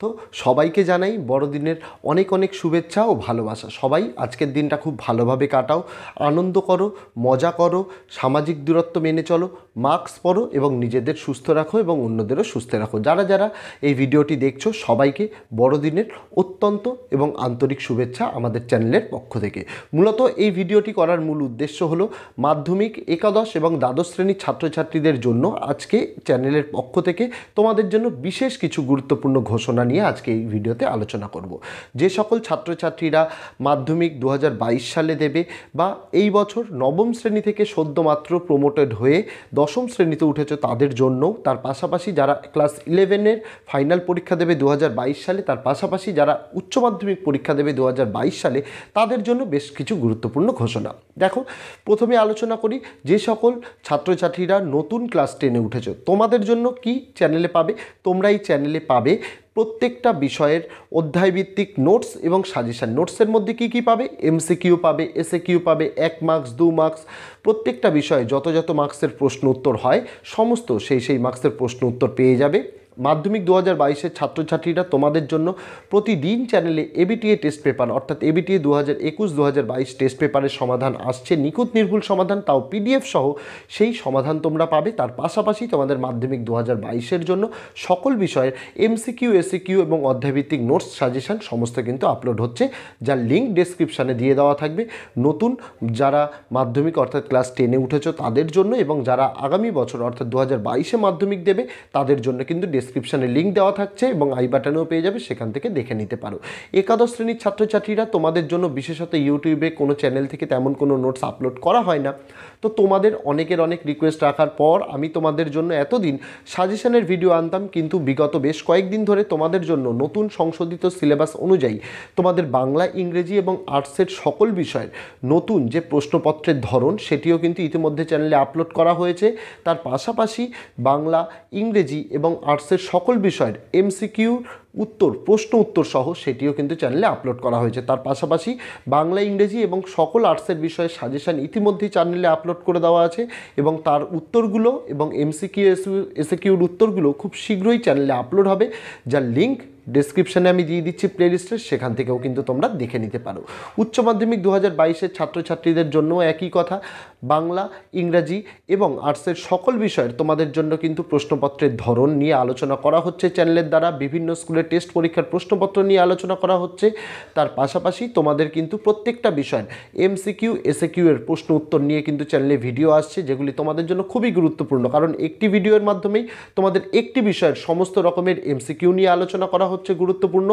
তো সবাইকে জানাই বড়দিনের অনেক অনেক শুভেচ্ছা ও ভালোবাসা। সবাই, আজকের দিনটা খুব ভালোভাবে কাটাও। আনন্দ করো, মজা করো, সামাজিক দূরত্ব মেনে চলো, মাস্ক পরো এবং নিজেদের সুস্থ রাখো এবং অন্যদেরও সুস্থ রাখো। যারা যারা এই ভিডিওটি দেখছ, সবাইকে বড়দিনের অত্যন্ত এবং আন্তরিক শুভেচ্ছা আমাদের চ্যানেলের পক্ষ থেকে। মূলত এই ভিডিওটি করার মূল উদ্দেশ্য হলো মাধ্যমিক, একাদশ এবং দ্বাদশ শ্রেণির ছাত্রছাত্রীদের জন্য আজকে চ্যানেলের পক্ষ থেকে তোমাদের জন্য বিশেষ কিছু গুরুত্বপূর্ণ ঘোষণা নিয়ে আজকে এই ভিডিওতে আলোচনা করব। যে সকল ছাত্রছাত্রীরা মাধ্যমিক দু হাজার বাইশ সালে দেবে বা এই বছর নবম শ্রেণি থেকে সদ্যমাত্র প্রমোটেড হয়ে দশম শ্রেণীতে উঠেছে তাদের জন্য তার পাশাপাশি যারা ক্লাস ইলেভেনের ফাইনাল পরীক্ষা দেবে দু হাজার বাইশ সালে, তার পাশাপাশি যারা উচ্চ মাধ্যমিক পরীক্ষা দেবে দু হাজার বাইশ সালে, তাদের জন্য বেশ কিছু গুরুত্বপূর্ণ ঘোষণা। দেখো, প্রথমে আলোচনা করি যে সকল ছাত্রছাত্রীরা নতুন ক্লাস টেনে উঠেছে, তোমাদের জন্য কি চ্যানেলে পাবে? তোমরা এই চ্যানেলে পাবে প্রত্যেকটা বিষয়ের অধ্যায়ভিত্তিক নোটস এবং সাজেশান। নোটসের মধ্যে কি কি পাবে? এমসিকিউ পাবে এসএ কিউ পাবে, এক মার্কস, দু মার্কস, প্রত্যেকটা বিষয়ে যত যত মার্কসের প্রশ্ন উত্তর হয়, সমস্ত সেই সেই মার্কসের প্রশ্ন উত্তর পেয়ে যাবে। মাধ্যমিক দু হাজার বাইশের ছাত্রছাত্রীরা তোমাদের জন্য প্রতিদিন চ্যানেলে এবিটিএ টেস্ট পেপার, অর্থাৎ এবিটিএ দু হাজার একুশ দু হাজার বাইশ টেস্ট পেপারের সমাধান আসছে। নিখুঁত নির্ভুল সমাধান, তাও পিডিএফ সহ সেই সমাধান তোমরা পাবে। তার পাশাপাশি তোমাদের মাধ্যমিক দু হাজার বাইশের জন্য সকল বিষয়ের এমসিকিউ, এসিকিউ এবং অধ্যায়ভিত্তিক নোটস, সাজেশান সমস্ত কিন্তু আপলোড হচ্ছে, যার লিঙ্ক ডেসক্রিপশানে দিয়ে দেওয়া থাকবে। নতুন যারা মাধ্যমিক, অর্থাৎ ক্লাস টেনে উঠেছ তাদের জন্য এবং যারা আগামী বছর, অর্থাৎ দু হাজার বাইশে মাধ্যমিক দেবে, তাদের জন্য কিন্তু ডেসক্রিপশানে লিঙ্ক দেওয়া থাকছে এবং আই বাটনেও পেয়ে যাবে, সেখান থেকে দেখে নিতে পারো। একাদশ শ্রেণির ছাত্রছাত্রীরা তোমাদের জন্য বিশেষত ইউটিউবে কোনো চ্যানেল থেকে তেমন কোনো নোটস আপলোড করা হয় না। তো তোমাদের অনেকের অনেক রিকোয়েস্ট রাখার পর আমি তোমাদের জন্য এতদিন সাজেশনের ভিডিও আনতাম, কিন্তু বিগত বেশ কয়েকদিন ধরে তোমাদের জন্য নতুন সংশোধিত সিলেবাস অনুযায়ী তোমাদের বাংলা, ইংরেজি এবং আর্টসের সকল বিষয়ের নতুন যে প্রশ্নপত্রের ধরন, সেটিও কিন্তু ইতিমধ্যে চ্যানেলে আপলোড করা হয়েছে। তার পাশাপাশি বাংলা, ইংরেজি এবং আর্টসের সকল বিষয়ের এমসিকিউ উত্তর, প্রশ্ন উত্তর সহ সেটিও কিন্তু চ্যানেলে আপলোড করা হয়েছে। তার পাশাপাশি বাংলা, ইংরেজি এবং সকল আর্টসের বিষয়ে সাজেশান ইতিমধ্যেই চ্যানেলে আপলোড করে দেওয়া আছে এবং তার উত্তরগুলো এবং এমসিকিউ এসিকিউর উত্তরগুলো খুব শীঘ্রই চ্যানেলে আপলোড হবে। যার লিঙ্ক ডিসক্রিপশানে আমি দিয়ে দিচ্ছি প্লেলিস্টে সেখান থেকেও কিন্তু তোমরা দেখে নিতে পারো। উচ্চ মাধ্যমিক দু হাজার বাইশের ছাত্রছাত্রীদের জন্য একই কথা, বাংলা, ইংরাজি এবং আর্টসের সকল বিষয়ের তোমাদের জন্য কিন্তু প্রশ্নপত্রের ধরন নিয়ে আলোচনা করা হচ্ছে চ্যানেলের দ্বারা। বিভিন্ন স্কুলের টেস্ট পরীক্ষার প্রশ্নপত্র নিয়ে আলোচনা করা হচ্ছে। তার পাশাপাশি তোমাদের কিন্তু প্রত্যেকটা বিষয়ের এমসিকিউ এসএকিউ এর প্রশ্ন উত্তর নিয়ে কিন্তু চ্যানেলে ভিডিও আসছে, যেগুলি তোমাদের জন্য খুবই গুরুত্বপূর্ণ। কারণ একটি ভিডিওর মাধ্যমেই তোমাদের একটি বিষয়ের সমস্ত রকমের এমসিকিউ নিয়ে আলোচনা করা হচ্ছে গুরুত্বপূর্ণ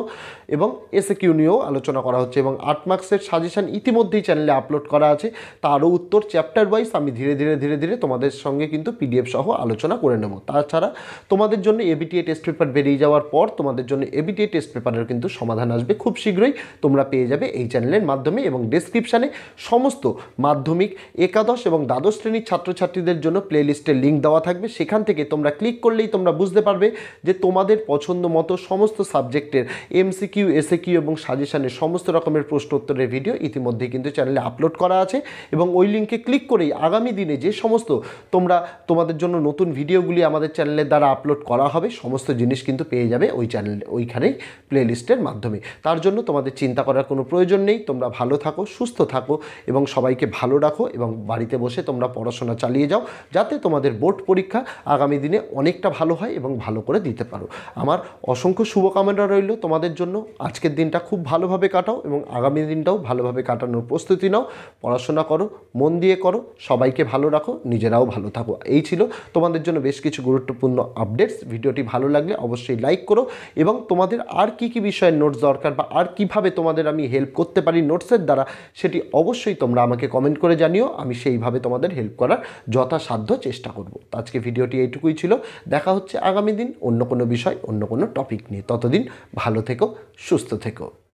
এবং এসে কিউ নিয়েও আলোচনা করা হচ্ছে এবং আট মার্কসের সাজেশান ইতিমধ্যেই চ্যানেলে আপলোড করা আছে। তারও উত্তর চ্যাপ্টার ওয়াইজ আমি ধীরে ধীরে ধীরে ধীরে তোমাদের সঙ্গে কিন্তু পিডিএফ সহ আলোচনা করে নেব। তাছাড়া তোমাদের জন্য এবিটিএ টেস্ট পেপার বেরিয়ে যাওয়ার পর তোমাদের জন্য এবিটিএ টেস্ট পেপারের কিন্তু সমাধান আসবে খুব শীঘ্রই। তোমরা পেয়ে যাবে এই চ্যানেলের মাধ্যমে এবং ডেসক্রিপশানে সমস্ত মাধ্যমিক, একাদশ এবং দ্বাদশ শ্রেণির ছাত্রছাত্রীদের জন্য প্লেলিস্টের লিঙ্ক দেওয়া থাকবে। সেখান থেকে তোমরা ক্লিক করলেই তোমরা বুঝতে পারবে যে তোমাদের পছন্দ মতো সমস্ত সাবজেক্টের এমসিকিউ এসএকিউ এবং সাজেশানের সমস্ত রকমের প্রশ্ন উত্তরের ভিডিও ইতিমধ্যে কিন্তু চ্যানেলে আপলোড করা আছে এবং ওই লিঙ্কে ক্লিক করেই আগামী দিনে যে সমস্ত তোমরা তোমাদের জন্য নতুন ভিডিওগুলি আমাদের চ্যানেলের দ্বারা আপলোড করা হবে, সমস্ত জিনিস কিন্তু পেয়ে যাবে ওই চ্যানেল। ওইখানেই প্লেলিস্টের মাধ্যমে। তার জন্য তোমাদের চিন্তা করার কোনো প্রয়োজন নেই। তোমরা ভালো থাকো, সুস্থ থাকো এবং সবাইকে ভালো রাখো এবং বাড়িতে বসে তোমরা পড়াশোনা চালিয়ে যাও যাতে তোমাদের বোর্ড পরীক্ষা আগামী দিনে অনেকটা ভালো হয় এবং ভালো করে দিতে পারো। আমার অসংখ্য শুভকামনা রইল তোমাদের জন্য। আজকের দিনটা খুব ভালোভাবে কাটাও এবং আগামী দিনটাও ভালোভাবে কাটানোর প্রস্তুতি নাও। পড়াশোনা করো, মন দিয়ে করো, সবাইকে ভালো রাখো, নিজেরাও ভালো থাকো। এই ছিল তোমাদের জন্য বেশ কিছু গুরুত্বপূর্ণ আপডেটস ভিডিওটি ভালো লাগলে অবশ্যই লাইক করো এবং তোমাদের আর কি কি বিষয়ে নোটস দরকার বা আর কীভাবে তোমাদের আমি হেল্প করতে পারি নোটসের দ্বারা, সেটি অবশ্যই তোমরা আমাকে কমেন্ট করে জানিও। আমি সেইভাবে তোমাদের হেল্প করার যথাসাধ্য চেষ্টা করব। আজকে ভিডিওটি এইটুকুই ছিল। দেখা হচ্ছে আগামী দিন অন্য কোনো বিষয়, অন্য কোনো টপিক নিয়ে। ততদিন ভালো থেকো, সুস্থ থেকো।